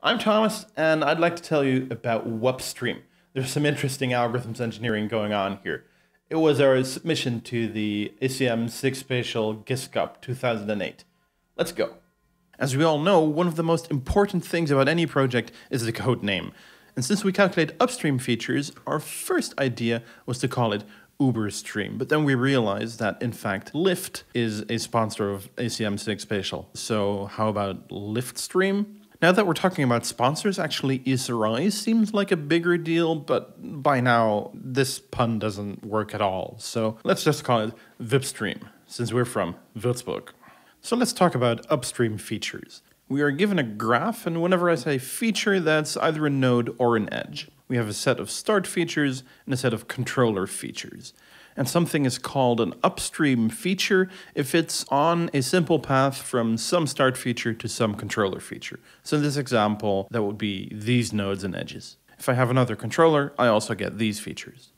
I'm Thomas, and I'd like to tell you about Wüpstream. There's some interesting algorithms engineering going on here. It was our submission to the ACM SIGSPATIAL GISCUP 2008. Let's go. As we all know, one of the most important things about any project is the code name. And since we calculate upstream features, our first idea was to call it UberStream. But then we realized that, in fact, Lyft is a sponsor of ACM SIGSPATIAL. So how about LiftStream? Now that we're talking about sponsors, actually Esri seems like a bigger deal, but by now this pun doesn't work at all. So let's just call it Wüpstream, since we're from Würzburg. So let's talk about upstream features. We are given a graph, and whenever I say feature, that's either a node or an edge. We have a set of start features and a set of controller features and something is called an upstream feature if it's on a simple path from some start feature to some controller feature. So in this example, that would be these nodes and edges. If I have another controller, I also get these features.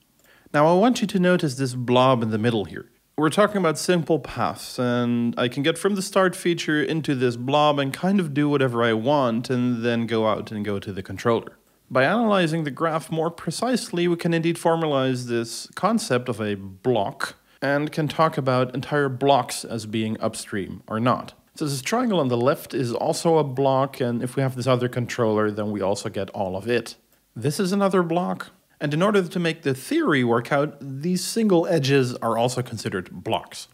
Now I want you to notice this blob in the middle here. We're talking about simple paths, and I can get from the start feature into this blob and kind of do whatever I want and then go out and go to the controller. By analyzing the graph more precisely, we can indeed formalize this concept of a block and can talk about entire blocks as being upstream or not. So this triangle on the left is also a block, and if we have this other controller, then we also get all of it. This is another block, and in order to make the theory work out, these single edges are also considered blocks.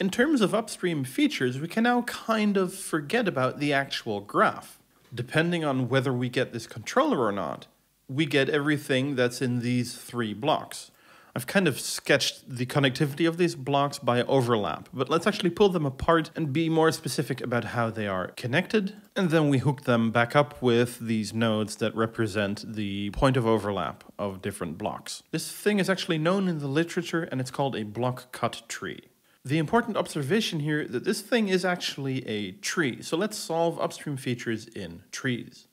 In terms of upstream features, we can now kind of forget about the actual graph depending on whether we get this controller or not, we get everything that's in these three blocks. I've kind of sketched the connectivity of these blocks by overlap, but let's actually pull them apart and be more specific about how they are connected, and then we hook them back up with these nodes that represent the point of overlap of different blocks. This thing is actually known in the literature and it's called a block cut tree. The important observation here that this thing is actually a tree. So let's solve upstream features in trees.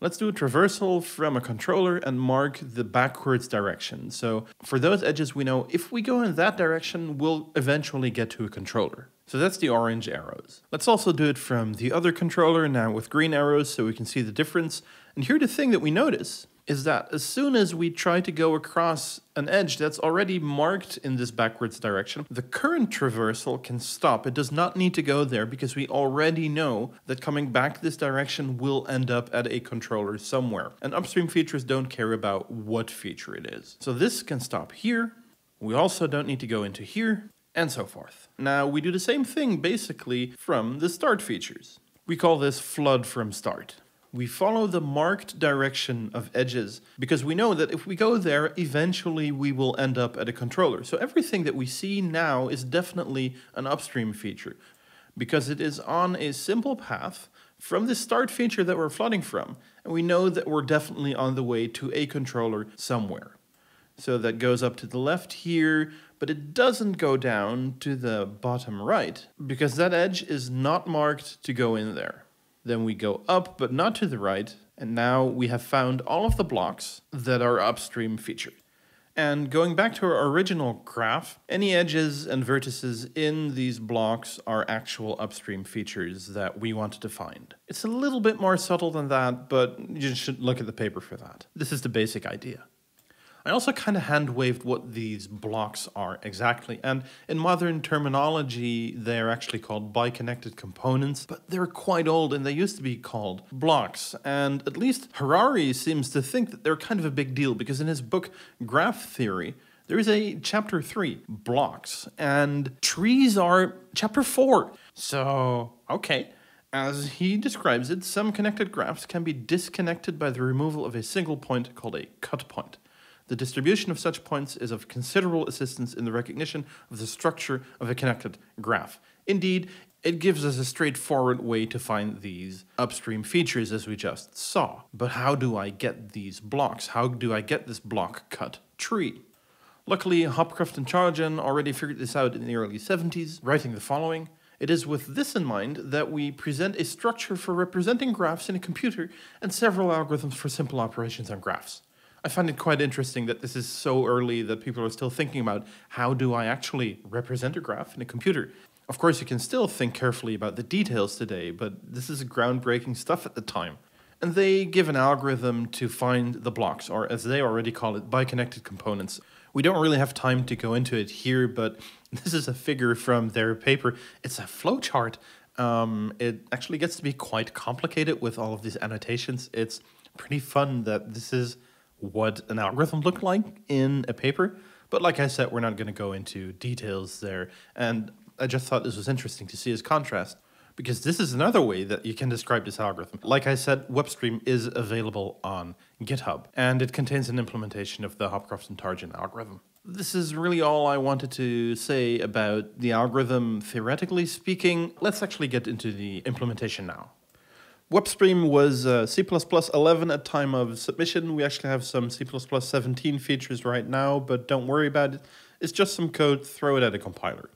Let's do a traversal from a controller and mark the backwards direction. So for those edges, we know if we go in that direction, we'll eventually get to a controller. So that's the orange arrows. Let's also do it from the other controller now with green arrows so we can see the difference. And here the thing that we notice is that as soon as we try to go across an edge that's already marked in this backwards direction, the current traversal can stop. It does not need to go there because we already know that coming back this direction will end up at a controller somewhere. And upstream features don't care about what feature it is. So this can stop here. We also don't need to go into here and so forth. Now we do the same thing basically from the start features. We call this flood from start we follow the marked direction of edges because we know that if we go there, eventually we will end up at a controller. So everything that we see now is definitely an upstream feature because it is on a simple path from the start feature that we're flooding from. And we know that we're definitely on the way to a controller somewhere. So that goes up to the left here, but it doesn't go down to the bottom right because that edge is not marked to go in there. Then we go up, but not to the right. And now we have found all of the blocks that are upstream featured. And going back to our original graph, any edges and vertices in these blocks are actual upstream features that we wanted to find. It's a little bit more subtle than that, but you should look at the paper for that. This is the basic idea. I also kind of hand waved what these blocks are exactly. And in modern terminology, they're actually called biconnected components, but they're quite old and they used to be called blocks. And at least Harary seems to think that they're kind of a big deal because in his book Graph Theory, there is a chapter three, blocks, and trees are chapter four. So, okay. As he describes it, some connected graphs can be disconnected by the removal of a single point called a cut point. The distribution of such points is of considerable assistance in the recognition of the structure of a connected graph. Indeed, it gives us a straightforward way to find these upstream features as we just saw. But how do I get these blocks? How do I get this block cut tree? Luckily, Hopcroft and Tarjan already figured this out in the early 70s, writing the following. It is with this in mind that we present a structure for representing graphs in a computer and several algorithms for simple operations on graphs. I find it quite interesting that this is so early that people are still thinking about how do I actually represent a graph in a computer. Of course, you can still think carefully about the details today, but this is groundbreaking stuff at the time. And they give an algorithm to find the blocks, or as they already call it, biconnected components. We don't really have time to go into it here, but this is a figure from their paper. It's a flowchart. Um, it actually gets to be quite complicated with all of these annotations. It's pretty fun that this is what an algorithm looked like in a paper. But like I said, we're not going to go into details there. And I just thought this was interesting to see as contrast because this is another way that you can describe this algorithm. Like I said, Wüpstream is available on GitHub, and it contains an implementation of the Hopcroft and Tarjan algorithm. This is really all I wanted to say about the algorithm theoretically speaking. Let's actually get into the implementation now. Wüpstream was uh, C++ 11 at time of submission. We actually have some C++ 17 features right now, but don't worry about it. It's just some code, throw it at a compiler.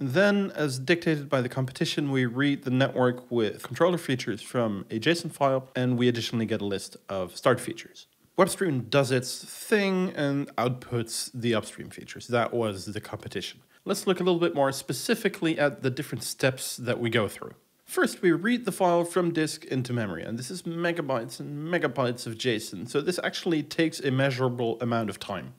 Then, as dictated by the competition, we read the network with controller features from a JSON file, and we additionally get a list of start features. Wüpstream does its thing and outputs the upstream features. That was the competition. Let's look a little bit more specifically at the different steps that we go through. First, we read the file from disk into memory, and this is megabytes and megabytes of JSON, so this actually takes a measurable amount of time.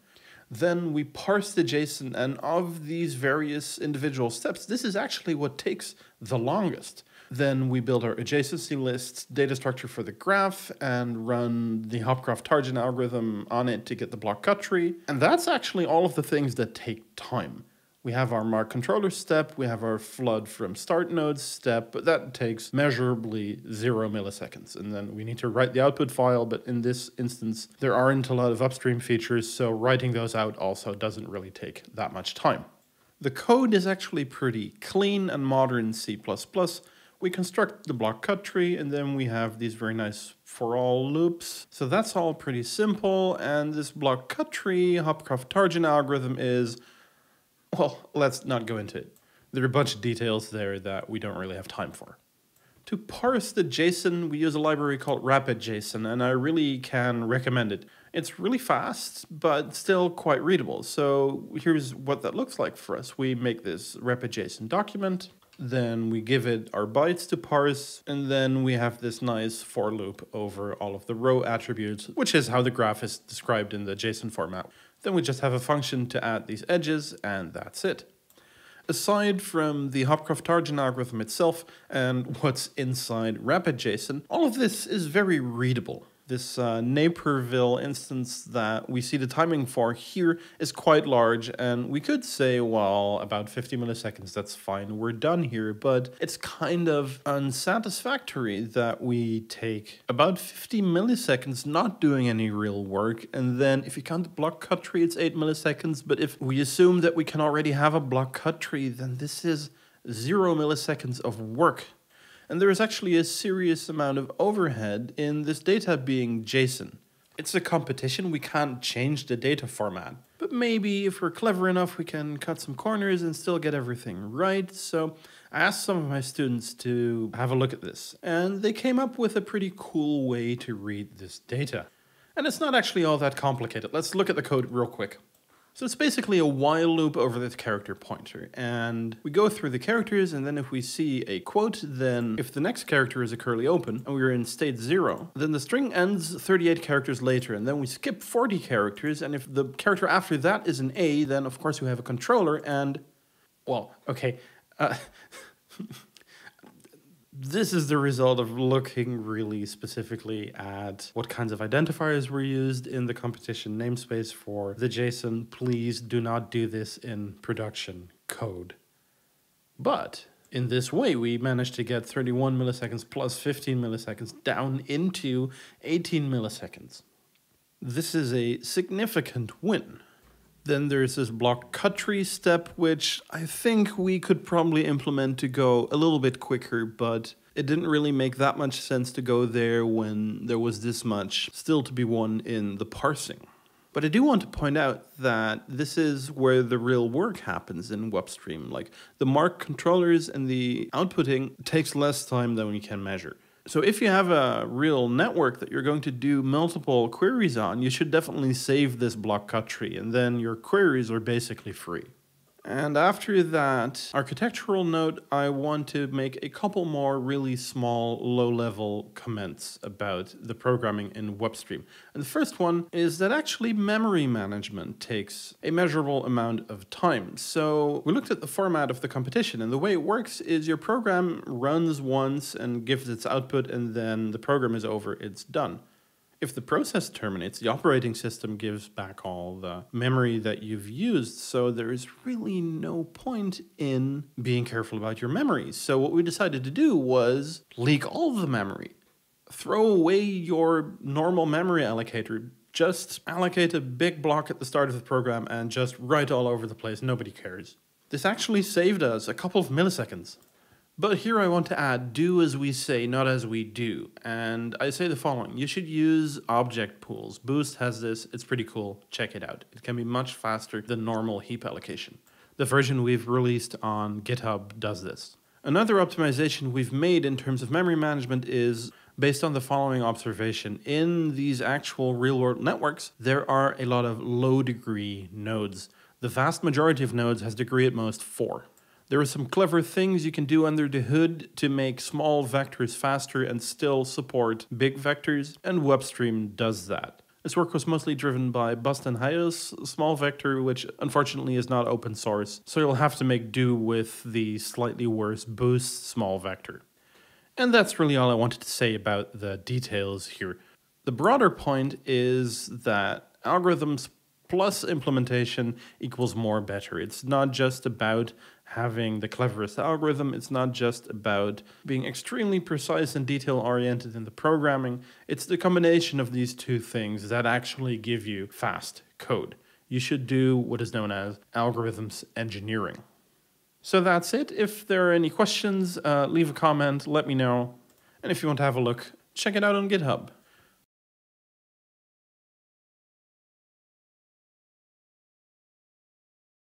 Then we parse the JSON, and of these various individual steps, this is actually what takes the longest. Then we build our adjacency lists, data structure for the graph, and run the Hopcroft-Tarjan algorithm on it to get the block cut tree. And that's actually all of the things that take time. We have our mark controller step, we have our flood from start nodes step, but that takes measurably zero milliseconds. And then we need to write the output file, but in this instance, there aren't a lot of upstream features, so writing those out also doesn't really take that much time. The code is actually pretty clean and modern C++. We construct the block cut tree, and then we have these very nice for all loops. So that's all pretty simple, and this block cut tree Hopcroft-Tarjan algorithm is well, let's not go into it. There are a bunch of details there that we don't really have time for. To parse the JSON, we use a library called RapidJSON, and I really can recommend it. It's really fast, but still quite readable. So here's what that looks like for us. We make this RapidJSON document, then we give it our bytes to parse, and then we have this nice for loop over all of the row attributes, which is how the graph is described in the JSON format. Then we just have a function to add these edges, and that's it. Aside from the Hopcroft-Tarjan algorithm itself and what's inside RapidJSON, all of this is very readable. This uh, Naperville instance that we see the timing for here is quite large, and we could say, well, about 50 milliseconds, that's fine, we're done here, but it's kind of unsatisfactory that we take about 50 milliseconds not doing any real work, and then if you count block cut tree, it's 8 milliseconds, but if we assume that we can already have a block cut tree, then this is 0 milliseconds of work and there is actually a serious amount of overhead in this data being JSON. It's a competition, we can't change the data format. But maybe if we're clever enough, we can cut some corners and still get everything right. So I asked some of my students to have a look at this, and they came up with a pretty cool way to read this data. And it's not actually all that complicated. Let's look at the code real quick. So it's basically a while loop over the character pointer. And we go through the characters, and then if we see a quote, then if the next character is a curly open, and we're in state zero, then the string ends 38 characters later, and then we skip 40 characters, and if the character after that is an A, then of course we have a controller, and, well, okay, uh, this is the result of looking really specifically at what kinds of identifiers were used in the competition namespace for the JSON. Please do not do this in production code. But in this way, we managed to get 31 milliseconds plus 15 milliseconds down into 18 milliseconds. This is a significant win. Then there's this block cut tree step, which I think we could probably implement to go a little bit quicker, but it didn't really make that much sense to go there when there was this much still to be won in the parsing. But I do want to point out that this is where the real work happens in Wüpstream. Like the mark controllers and the outputting takes less time than we can measure. So if you have a real network that you're going to do multiple queries on, you should definitely save this block cut tree, and then your queries are basically free. And after that architectural note, I want to make a couple more really small, low level comments about the programming in Wüpstream. And the first one is that actually memory management takes a measurable amount of time. So we looked at the format of the competition, and the way it works is your program runs once and gives its output, and then the program is over, it's done. If the process terminates, the operating system gives back all the memory that you've used. So there is really no point in being careful about your memory. So what we decided to do was leak all the memory. Throw away your normal memory allocator. Just allocate a big block at the start of the program and just write all over the place. Nobody cares. This actually saved us a couple of milliseconds. But here I want to add do as we say, not as we do. And I say the following you should use object pools. Boost has this, it's pretty cool. Check it out. It can be much faster than normal heap allocation. The version we've released on GitHub does this. Another optimization we've made in terms of memory management is based on the following observation. In these actual real world networks, there are a lot of low degree nodes. The vast majority of nodes has degree at most four. There are some clever things you can do under the hood to make small vectors faster and still support big vectors, and Wüpstream does that. This work was mostly driven by Bas den Heijer's small vector, which unfortunately is not open source, so you'll have to make do with the slightly worse Boost small vector. And that's really all I wanted to say about the details here. The broader point is that algorithms plus implementation equals more better. It's not just about having the cleverest algorithm. It's not just about being extremely precise and detail oriented in the programming. It's the combination of these two things that actually give you fast code. You should do what is known as algorithms engineering. So that's it. If there are any questions, uh, leave a comment, let me know. And if you want to have a look, check it out on GitHub.